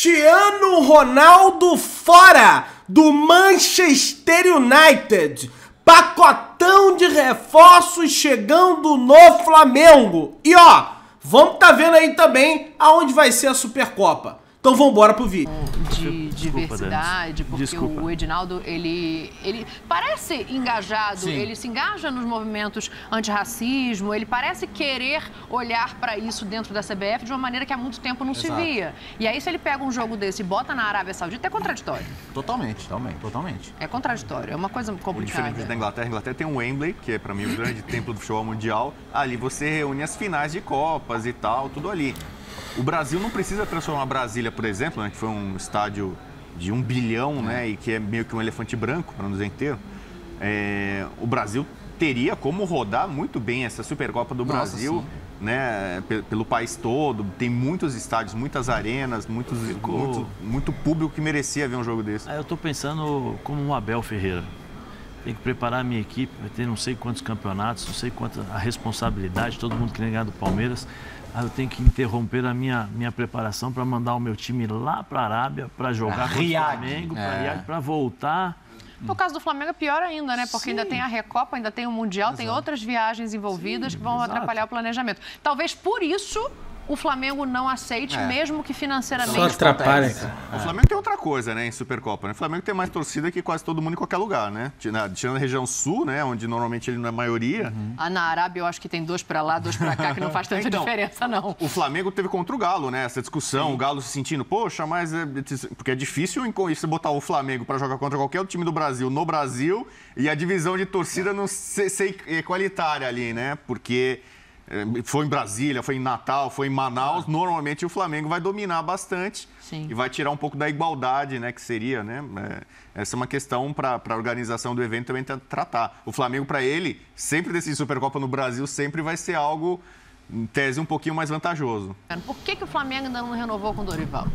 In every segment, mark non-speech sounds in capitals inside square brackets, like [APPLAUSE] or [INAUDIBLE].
Cristiano Ronaldo fora do Manchester United. Pacotão de reforços chegando no Flamengo. E ó, vamos tá vendo aí também aonde vai ser a Supercopa. Então vamos pro vídeo. De diversidade, porque Desculpa. o Edinaldo, ele, ele parece engajado, Sim. ele se engaja nos movimentos antirracismo, ele parece querer olhar para isso dentro da CBF de uma maneira que há muito tempo não Exato. se via. E aí, se ele pega um jogo desse e bota na Arábia Saudita, é contraditório. Totalmente, totalmente, totalmente. É contraditório, é uma coisa complicada. Diferente da Inglaterra, a Inglaterra tem um Wembley, que é para mim o grande templo do futebol mundial. Ali você reúne as finais de Copas e tal, tudo ali. O Brasil não precisa transformar Brasília, por exemplo, né, que foi um estádio de um bilhão, né, e que é meio que um elefante branco, para não dizer inteiro. É, o Brasil teria como rodar muito bem essa Supercopa do Nossa, Brasil, sim. né, pelo país todo. Tem muitos estádios, muitas arenas, muitos, muito, muito, público que merecia ver um jogo desse. Ah, eu estou pensando como um Abel Ferreira. Tem que preparar a minha equipe, vai ter não sei quantos campeonatos, não sei quanta a responsabilidade, todo mundo querendo ganhar do Palmeiras eu tenho que interromper a minha, minha preparação para mandar o meu time lá para a Arábia para jogar com o Flamengo, é. para voltar. No caso do Flamengo é pior ainda, né? Porque Sim. ainda tem a Recopa, ainda tem o Mundial, Exato. tem outras viagens envolvidas Sim, que vão exato. atrapalhar o planejamento. Talvez por isso o Flamengo não aceite, é. mesmo que financeiramente. Só atrapalha. É. O Flamengo tem outra coisa, né, em Supercopa. Né? O Flamengo tem mais torcida que quase todo mundo em qualquer lugar, né? Tirando a região sul, né, onde normalmente ele não é maioria. Uhum. Ah, na Arábia eu acho que tem dois para lá, dois para cá, que não faz tanta [LAUGHS] então, diferença, não. O Flamengo teve contra o Galo, né? Essa discussão, Sim. o Galo se sentindo, poxa, mas é, porque é difícil você botar o Flamengo para jogar contra qualquer outro time do Brasil no Brasil e a divisão de torcida não ser, ser equalitária ali, né? Porque foi em Brasília, foi em Natal, foi em Manaus, ah. normalmente o Flamengo vai dominar bastante Sim. e vai tirar um pouco da igualdade, né, que seria, né? É, essa é uma questão para a organização do evento também tratar. O Flamengo, para ele, sempre decidir Supercopa no Brasil, sempre vai ser algo, em tese, um pouquinho mais vantajoso. Por que, que o Flamengo ainda não renovou com o Dorival?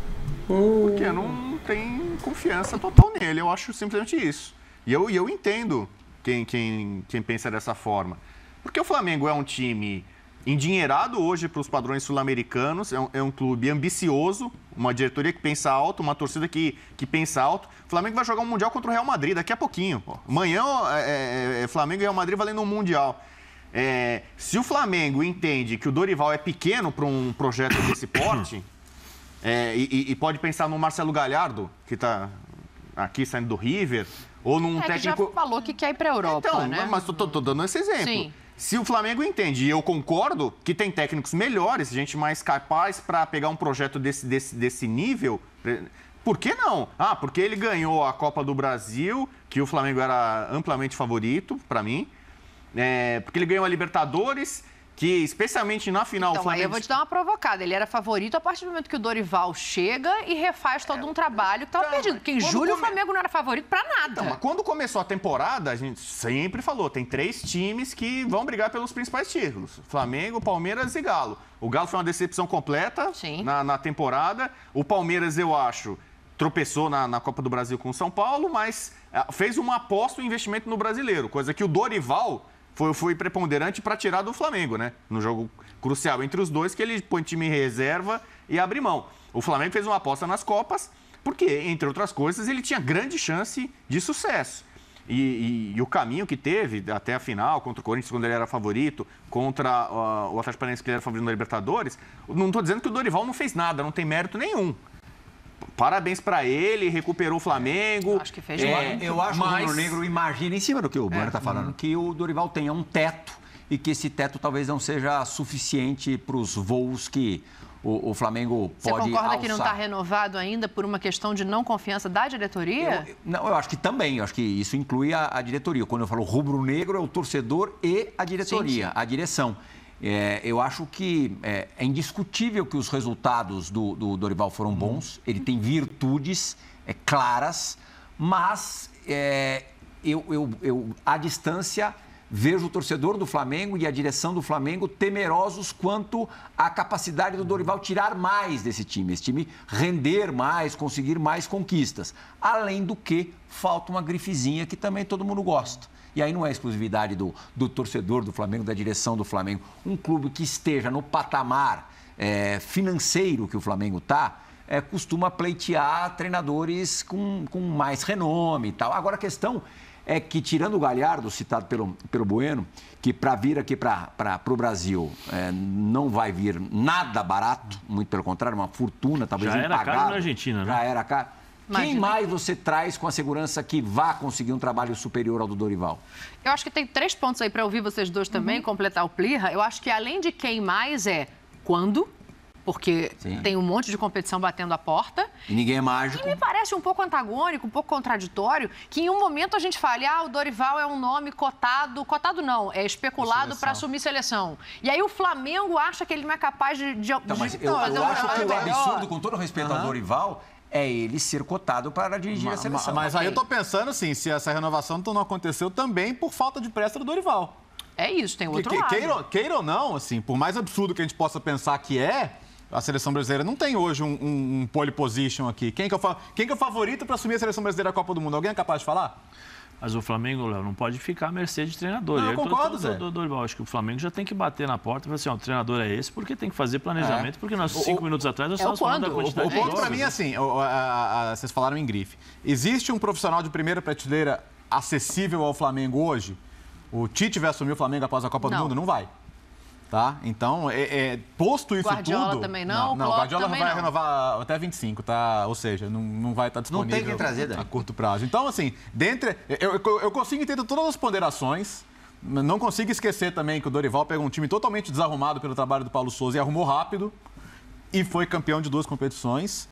Porque não tem confiança total nele, eu acho simplesmente isso. E eu, eu entendo quem, quem, quem pensa dessa forma. Porque o Flamengo é um time endinheirado hoje para os padrões sul-americanos, é, um, é um, clube ambicioso, uma diretoria que pensa alto, uma torcida que, que pensa alto. O Flamengo vai jogar um Mundial contra o Real Madrid daqui a pouquinho. Pô. Amanhã é, é, é, Flamengo e Real Madrid valendo um Mundial. É, se o Flamengo entende que o Dorival é pequeno para um projeto desse porte, [COUGHS] é, e, e, pode pensar no Marcelo Galhardo, que está aqui saindo do River, ou num técnico... Que já falou que quer ir para a Europa, então, né? Mas estou dando esse exemplo. Sim. Se o Flamengo entende, e eu concordo, que tem técnicos melhores, gente mais capaz para pegar um projeto desse, desse, desse nível, por que não? Ah, porque ele ganhou a Copa do Brasil, que o Flamengo era amplamente favorito, para mim. É, porque ele ganhou a Libertadores que especialmente na final então, o Flamengo... aí eu vou te dar uma provocada. Ele era favorito a partir do momento que o Dorival chega e refaz todo um trabalho que estava então, perdido. Porque em julho come... o Flamengo não era favorito para nada. Então, mas quando começou a temporada, a gente sempre falou, tem três times que vão brigar pelos principais títulos. Flamengo, Palmeiras e Galo. O Galo foi uma decepção completa na, na, temporada. O Palmeiras, eu acho, tropeçou na, na Copa do Brasil com o São Paulo, mas ah, fez uma aposta e um investimento no brasileiro, coisa que o Dorival foi, foi preponderante para tirar do Flamengo, né? No jogo crucial entre os dois, que ele põe time em reserva e abre mão. O Flamengo fez uma aposta nas Copas, porque, entre outras coisas, ele tinha grande chance de sucesso. E, e, e, o caminho que teve até a final, contra o Corinthians, quando ele era favorito, contra uh, o Atlético Paranaense, que ele era favorito na Libertadores, não estou dizendo que o Dorival não fez nada, não tem mérito nenhum parabéns para ele, recuperou o Flamengo. Eu acho que fez é, Eu acho mas... que o Negro imagina, em cima do que o Bruno está é. falando, hum. que o Dorival tenha um teto e que esse teto talvez não seja suficiente para os voos que o, o, Flamengo pode Você concorda alçar. que não está renovado ainda por uma questão de não confiança da diretoria? Eu, não, eu acho que também. Eu acho que isso inclui a, a diretoria. Quando eu falo rubro-negro, é o torcedor e a diretoria, sim, sim. a direção. É, eu acho que é, é, indiscutível que os resultados do, do Dorival foram uhum. bons. Ele tem virtudes é, claras, mas é, eu, eu, eu, à distância, vejo o torcedor do Flamengo e a direção do Flamengo temerosos quanto à capacidade do Dorival tirar mais desse time, esse time render mais, conseguir mais conquistas. Além do que, falta uma grifezinha que também todo mundo gosta e aí não é exclusividade do, do torcedor do Flamengo, da direção do Flamengo. Um clube que esteja no patamar é, financeiro que o Flamengo está, é, costuma pleitear treinadores com, com mais renome e tal. Agora a questão é que, tirando o Galhardo, citado pelo, pelo Bueno, que para vir aqui para o Brasil é, não vai vir nada barato, muito pelo contrário, uma fortuna, talvez Já era caro na Argentina, né? Já era caro. Imagina. Quem mais você traz com a segurança que vá conseguir um trabalho superior ao do Dorival? Eu acho que tem três pontos aí para ouvir vocês dois também, uhum. completar o Plirra. Eu acho que além de quem mais é quando, porque Sim. tem um monte de competição batendo a porta. E ninguém é mágico. E me parece um pouco antagônico, um pouco contraditório, que em um momento a gente fale, ah, o Dorival é um nome cotado, cotado não, é especulado para assumir seleção. E aí o Flamengo acha que ele não é capaz de... de, então, mas de eu, eu, eu acho que o absurdo, com todo respeito uhum. ao Dorival, é ele ser cotado para dirigir mas, a seleção. Mas, mas aí eu tô pensando assim, se essa renovação não aconteceu também por falta de pressa do Dorival. É isso, tem outro que, lado. Queira, queira ou não, assim, por mais absurdo que a gente possa pensar que é, a seleção brasileira não tem hoje um, um, um pole position aqui. Quem que é o, quem que é o favorito para assumir a seleção brasileira da Copa do Mundo? Alguém é capaz de falar? Mas o Flamengo, Léo, não pode ficar à mercê de treinador. Não, eu concordo, Zé. Do, do, do, acho que o Flamengo já tem que bater na porta e falar assim, ó, o treinador é esse, porque tem que fazer planejamento, é. porque nós, cinco o, minutos atrás, nós é estávamos falando da quantidade o, o, o ponto para mim é assim, o, a, a, a, vocês falaram em grife. Existe um profissional de primeira prateleira acessível ao Flamengo hoje? O Tite vai assumir o Flamengo após a Copa não. do Mundo? Não vai. Tá? Então, é, é, posto isso Guardiola tudo... também não, não, o Guardiola vai não. renovar até 25, tá? Ou seja, não, não vai estar disponível não tem que trazer, a curto prazo. Então, assim, dentre... Eu, eu, eu consigo entender todas as ponderações, não consigo esquecer também que o Dorival pegou um time totalmente desarrumado pelo trabalho do Paulo Souza e arrumou rápido e foi campeão de duas competições.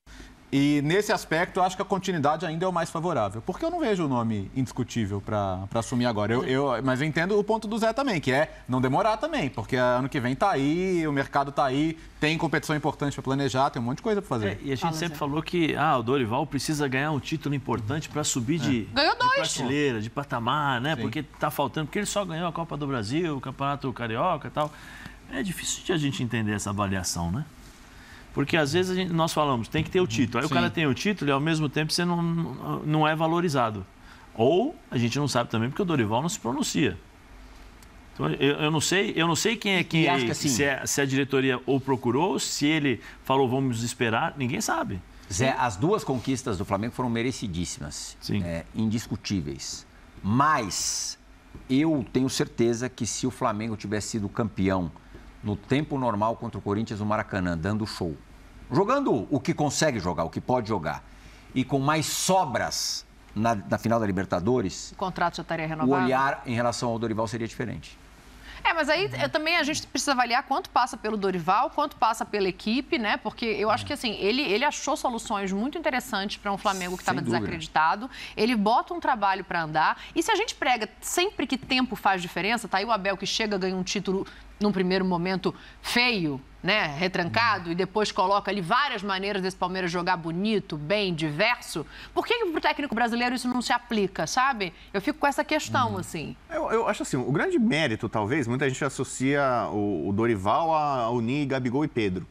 E nesse aspecto, eu acho que a continuidade ainda é o mais favorável. Porque eu não vejo o nome indiscutível para assumir agora. Eu, eu, mas eu entendo o ponto do Zé também, que é não demorar também. Porque ano que vem tá aí, o mercado tá aí, tem competição importante para planejar, tem um monte de coisa para fazer. É, e a gente Fala, sempre Zé. falou que ah, o Dorival precisa ganhar um título importante para subir de, é. Ganhou dois. de prateleira, de patamar, né? Sim. Porque tá faltando, porque ele só ganhou a Copa do Brasil, o Campeonato Carioca e tal. É difícil de a gente entender essa avaliação, né? Porque às vezes gente, nós falamos, tem que ter o título. Aí Sim. o cara tem o título e ao mesmo tempo você não, não é valorizado. Ou a gente não sabe também porque o Dorival não se pronuncia. Então, eu, eu não sei, eu não sei quem é quem, que assim, se, é, se a diretoria ou procurou, se ele falou vamos esperar, ninguém sabe. Zé, as duas conquistas do Flamengo foram merecidíssimas, é, indiscutíveis. Mas eu tenho certeza que se o Flamengo tivesse sido campeão no tempo normal contra o Corinthians no Maracanã, dando show. Jogando o que consegue jogar, o que pode jogar. E com mais sobras na, na final da Libertadores. O contrato já estaria renovado. O olhar em relação ao Dorival seria diferente. É, mas aí eu, também a gente precisa avaliar quanto passa pelo Dorival, quanto passa pela equipe, né? Porque eu acho que assim, ele, ele achou soluções muito interessantes para um Flamengo que estava desacreditado. Ele bota um trabalho para andar. E se a gente prega sempre que tempo faz diferença, tá aí o Abel que chega, ganha um título num primeiro momento feio, né, retrancado, e depois coloca ali várias maneiras desse Palmeiras jogar bonito, bem, diverso, por que, que para o técnico brasileiro isso não se aplica, sabe? Eu fico com essa questão, hum. assim. Eu, eu, acho assim, o grande mérito, talvez, muita gente associa o, o Dorival a unir Gabigol e Pedro.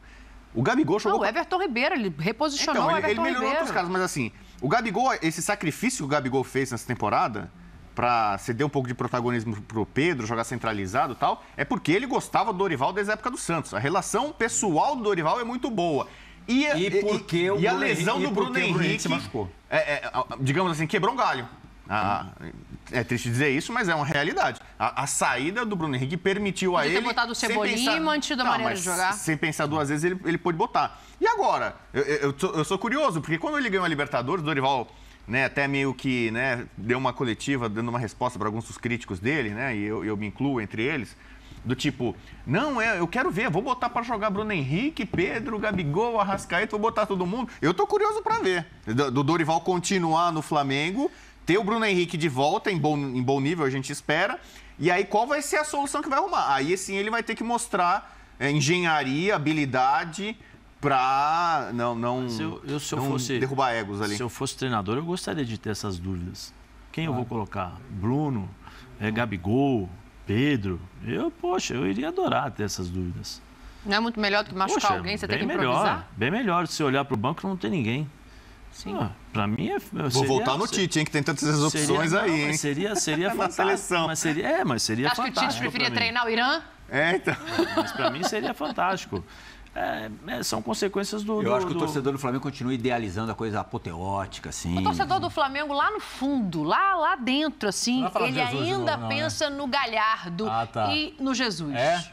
O Gabigol jogou... Não, o Everton Ribeiro, ele reposicionou então, ele, o Everton ele melhorou Ribeiro. outros casos, mas assim, o Gabigol, esse sacrifício que o Gabigol fez nessa temporada para ceder um pouco de protagonismo pro Pedro, jogar centralizado e tal, é porque ele gostava do Dorival desde a época do Santos. A relação pessoal do Dorival é muito boa. E, e, porque e, e a lesão do Bruno Henrique, é, é, digamos assim, quebrou um galho. Ah, é triste dizer isso, mas é uma realidade. A, a saída do Bruno Henrique permitiu a ele. ter botado o Cebolinha pensar, e mantido a não, maneira de jogar. Sem pensar duas vezes, ele, ele pôde botar. E agora? Eu, eu, eu, eu sou curioso, porque quando ele ganhou a Libertadores, o Dorival né, até meio que né, deu uma coletiva dando uma resposta para alguns dos críticos dele, né, e eu, eu me incluo entre eles, do tipo, não, é, eu quero ver, vou botar para jogar Bruno Henrique, Pedro, Gabigol, Arrascaeta, vou botar todo mundo. Eu tô curioso para ver. Do, do, Dorival continuar no Flamengo, ter o Bruno Henrique de volta em bom, em bom nível, a gente espera. E aí, qual vai ser a solução que vai arrumar? Aí sim ele vai ter que mostrar é, engenharia, habilidade para não, não, se eu, eu, se eu não fosse, derrubar egos ali. Se eu fosse treinador, eu gostaria de ter essas dúvidas. Quem eu vou colocar? Bruno, é, Gabigol, Pedro? Eu, poxa, eu iria adorar ter essas dúvidas. Não é muito melhor do que machucar poxa, alguém, você tem que improvisar? Melhor, bem melhor. Se olhar para o banco, não tem ninguém. Sim. Ah, para mim é. Vou seria, voltar no Tite, hein? Que tem tantas opções seria, aí, hein? Seria, seria [LAUGHS] fantástico. Seleção. Mas seria, é, mas seria Acho fantástico. Acho que o Tite preferia treinar o Irã? É, então. Mas para mim seria fantástico. É, é, são consequências do. Eu do, acho que do... o torcedor do Flamengo continua idealizando a coisa apoteótica, assim. O torcedor do Flamengo lá no fundo, lá, lá dentro, assim, ele ainda não, pensa né? no Galhardo ah, tá. e no Jesus. É?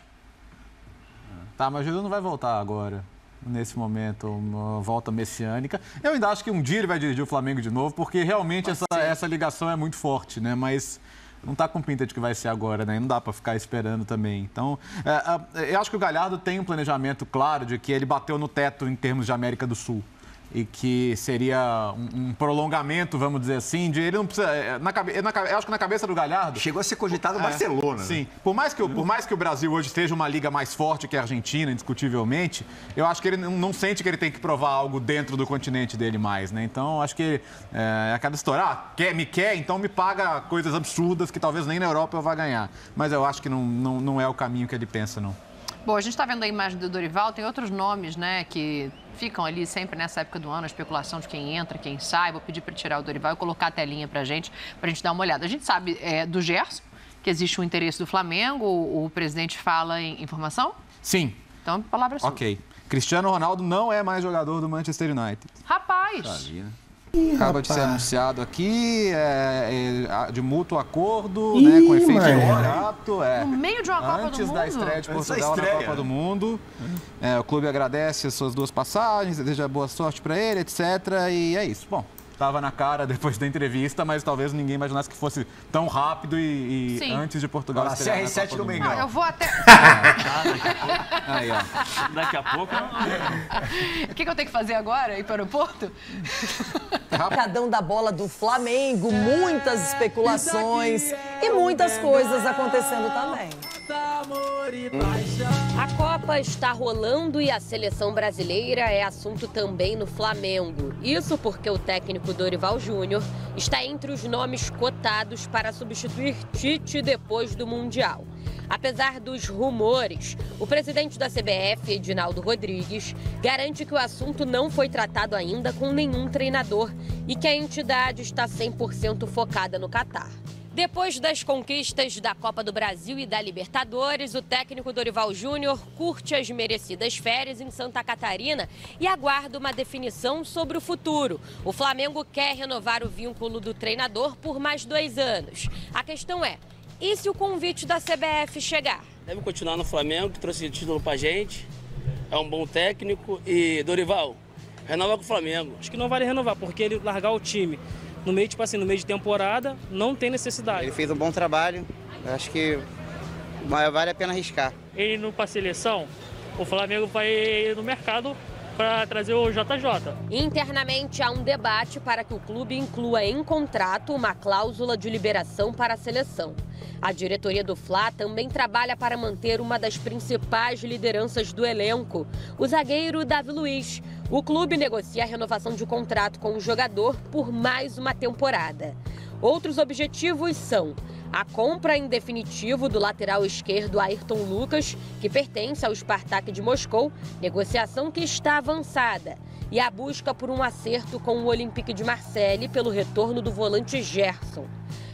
Tá, mas Jesus não vai voltar agora nesse momento, uma volta messiânica. Eu ainda acho que um dia ele vai dirigir o Flamengo de novo, porque realmente essa, essa ligação é muito forte, né? Mas não está com pinta de que vai ser agora, né? Não dá para ficar esperando também. Então, é, é, eu acho que o Galhardo tem um planejamento claro de que ele bateu no teto em termos de América do Sul e que seria um, um, prolongamento, vamos dizer assim, de ele não precisa. É, na, na, eu acho que na cabeça do Galhardo. Chegou a ser cogitado o é, Barcelona. Sim. Né? Por, mais que, por mais que o Brasil hoje seja uma liga mais forte que a Argentina, indiscutivelmente, eu acho que ele não, sente que ele tem que provar algo dentro do continente dele mais, né? Então, acho que é, a cada história, ah, quer, me quer, então me paga coisas absurdas que talvez nem na Europa eu vá ganhar. Mas eu acho que não, não, não é o caminho que ele pensa, não. Bom, a gente está vendo a imagem do Dorival, tem outros nomes, né, que ficam ali sempre nessa época do ano, a especulação de quem entra, quem sai. Vou pedir para tirar o Dorival e colocar a telinha para a gente, para a gente dar uma olhada. A gente sabe é, do Gerson, que existe um interesse do Flamengo, o, o presidente fala em informação? Sim. Então, palavra sua. Ok. Cristiano Ronaldo não é mais jogador do Manchester United. Rapaz! Sabia. Ih, Acaba rapaz. de ser anunciado aqui, é, é, de mútuo acordo, Ih, né, com efeito imediato. É, no meio de uma Copa Antes da estreia de Portugal estreia. na Copa do Mundo. É, o clube agradece as suas duas passagens, deseja boa sorte para ele, etc. E é isso. Bom, estava na cara depois da entrevista, mas talvez ninguém imaginasse que fosse tão rápido e, e antes de Portugal Olha, CR7 no Mengão. Eu vou até... [LAUGHS] Aí, ó. Daqui a pouco... O que, que eu tenho que fazer agora? Ir para o aeroporto? Cadão da bola do Flamengo, muitas especulações e muitas coisas acontecendo também. A Copa está rolando e a seleção brasileira é assunto também no Flamengo. Isso porque o técnico Dorival Júnior está entre os nomes cotados para substituir Tite depois do Mundial. Apesar dos rumores, o presidente da CBF, Edinaldo Rodrigues, garante que o assunto não foi tratado ainda com nenhum treinador e que a entidade está 100% focada no Catar. Depois das conquistas da Copa do Brasil e da Libertadores, o técnico Dorival Júnior curte as merecidas férias em Santa Catarina e aguarda uma definição sobre o futuro. O Flamengo quer renovar o vínculo do treinador por mais dois anos. A questão é: e se o convite da CBF chegar? Deve continuar no Flamengo, que trouxe título pra gente. É um bom técnico. E, Dorival, renova com o Flamengo. Acho que não vale renovar, porque ele largar o time no meio, tipo assim, no meio de temporada, não tem necessidade. Ele fez um bom trabalho, acho que vale a pena arriscar. Ele indo para a seleção, o Flamengo vai no mercado para trazer o JJ. Internamente há um debate para que o clube inclua em contrato uma cláusula de liberação para a seleção. A diretoria do Fla também trabalha para manter uma das principais lideranças do elenco, o zagueiro Davi Luiz. O clube negocia a renovação de contrato com o jogador por mais uma temporada. Outros objetivos são a compra em definitivo do lateral esquerdo Ayrton Lucas, que pertence ao Spartak de Moscou, negociação que está avançada, e a busca por um acerto com o Olympique de Marseille pelo retorno do volante Gerson.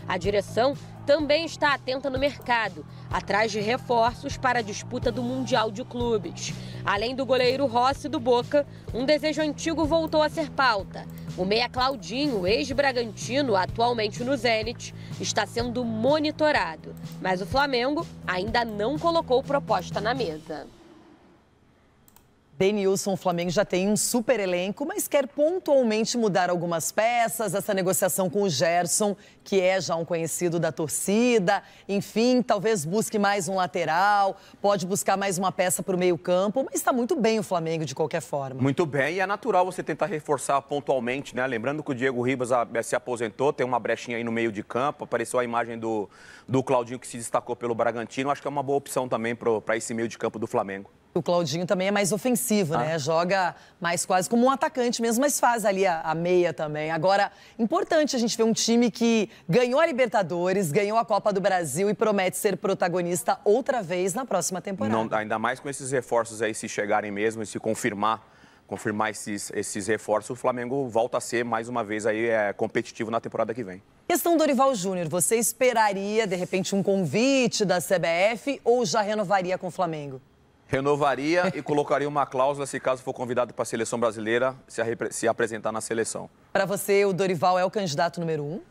A direção também está atenta no mercado, atrás de reforços para a disputa do Mundial de Clubes. Além do goleiro Rossi do Boca, um desejo antigo voltou a ser pauta. O meia Claudinho, ex-Bragantino, atualmente no Zenit, está sendo monitorado, mas o Flamengo ainda não colocou proposta na mesa. Denilson, o Flamengo já tem um super elenco, mas quer pontualmente mudar algumas peças. Essa negociação com o Gerson, que é já um conhecido da torcida. Enfim, talvez busque mais um lateral, pode buscar mais uma peça para o meio-campo, mas está muito bem o Flamengo de qualquer forma. Muito bem, e é natural você tentar reforçar pontualmente, né? Lembrando que o Diego Ribas se aposentou, tem uma brechinha aí no meio de campo, apareceu a imagem do, do Claudinho que se destacou pelo Bragantino. Acho que é uma boa opção também para esse meio de campo do Flamengo. O Claudinho também é mais ofensivo, né? ah. né? Joga mais quase como um atacante mesmo, mas faz ali a, a, meia também. Agora, importante a gente ver um time que ganhou a Libertadores, ganhou a Copa do Brasil e promete ser protagonista outra vez na próxima temporada. Não, ainda mais com esses reforços aí, se chegarem mesmo e se confirmar confirmar esses, esses reforços, o Flamengo volta a ser mais uma vez aí é, competitivo na temporada que vem. Questão Dorival Júnior, você esperaria de repente um convite da CBF ou já renovaria com o Flamengo? Renovaria e colocaria uma cláusula se caso for convidado para a seleção brasileira se, se apresentar na seleção. Para você, o Dorival é o candidato número um?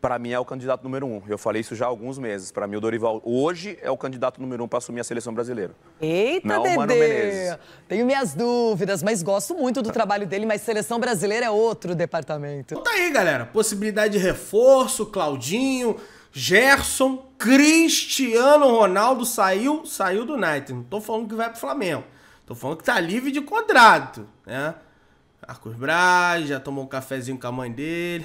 para mim é o candidato número um. Eu falei isso já há alguns meses. Para mim, o Dorival hoje é o candidato número um para assumir a seleção brasileira. Eita, Não, Dedê. Mano Menezes. Tenho minhas dúvidas, mas gosto muito do trabalho dele, mas seleção brasileira é outro departamento. Então tá aí, galera. Possibilidade de reforço, Claudinho, Gerson, Cristiano Ronaldo saiu, saiu do United. Não tô falando que vai pro Flamengo. Tô falando que tá livre de contrato, né? Marcos Braz já tomou um cafezinho com a mãe dele.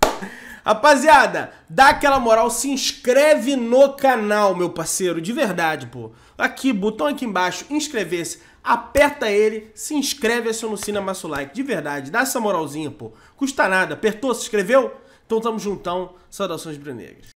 [LAUGHS] Rapaziada, dá aquela moral, se inscreve no canal, meu parceiro, de verdade, pô. Aqui, botão aqui embaixo, inscrever-se, aperta ele, se inscreve, aciona o sino, amassa o like, de verdade, dá essa moralzinha, pô. Custa nada, apertou, se inscreveu? Então tamo juntão, saudações brunegras.